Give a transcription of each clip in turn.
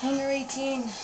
Hangar 18.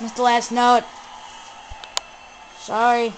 The last note. Sorry.